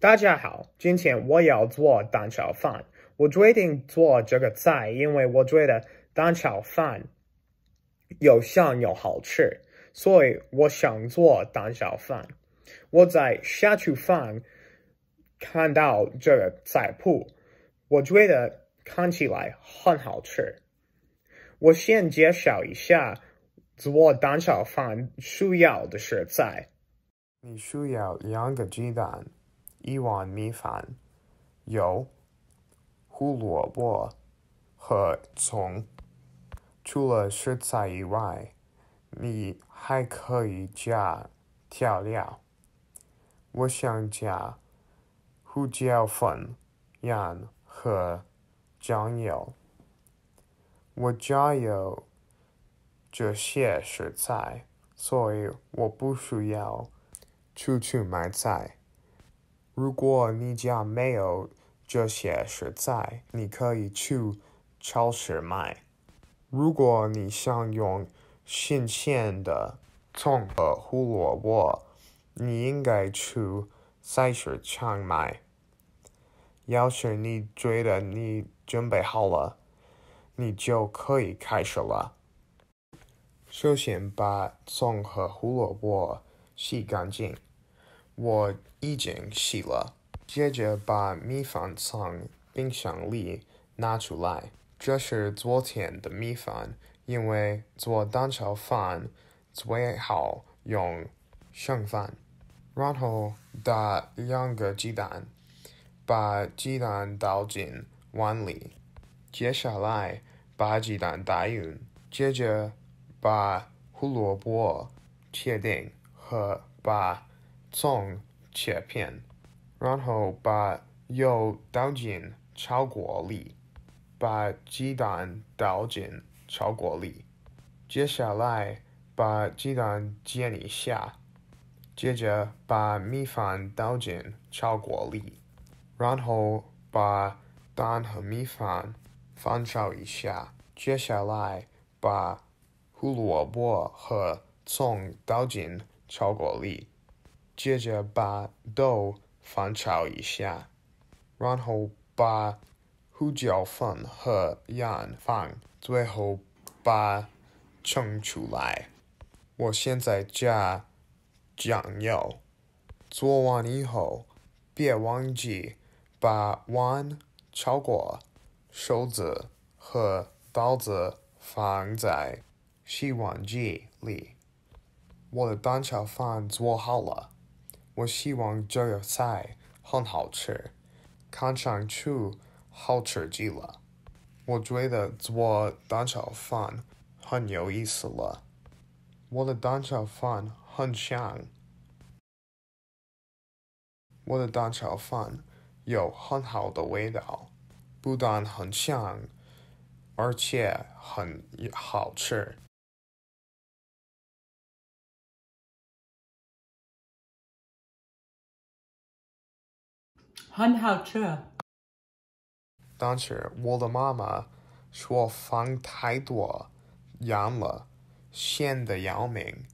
大家好，今天我要做蛋炒饭。我决定做这个菜，因为我觉得蛋炒饭又香又好吃，所以我想做蛋炒饭。我在下厨房看到这个菜谱，我觉得看起来很好吃。我先介绍一下做蛋炒饭需要的食材。你需要两个鸡蛋。一碗米饭，有、胡萝卜和葱。除了食材以外，你还可以加调料。我想加胡椒粉、盐和酱油。我家有这些食材，所以我不需要出去买菜。如果你家没有这些食材，你可以去超市买。如果你想用新鲜的葱和胡萝卜，你应该去菜市场买。要是你觉得你准备好了，你就可以开始了。首先把葱和胡萝卜洗干净。我已经洗了，接着把米饭从冰箱里拿出来。这是昨天的米饭，因为做蛋炒饭最好用剩饭。然后打两个鸡蛋，把鸡蛋倒进碗里。接下来把鸡蛋打匀，接着把胡萝卜切丁和把。葱切片，然后把油倒进炒锅里，把鸡蛋倒进炒锅里。接下来把鸡蛋煎一下，接着把米饭倒进炒锅里，然后把蛋和米饭翻炒一下。接下来把胡萝卜和葱倒进炒锅里。接着把豆翻炒一下，然后把胡椒粉和盐放，最后把盛出来。我现在加酱油。做完以后，别忘记把碗、炒锅、勺子和刀子放在洗碗机里。我的蛋炒饭做好了。我希望这个菜很好吃，看上去好吃极了。我觉得做蛋炒饭很有意思了。我的蛋炒饭很香，我的蛋炒饭有很好的味道，不但很香，而且很好吃。很好吃，但是我的妈妈说放太多盐了，咸的要命。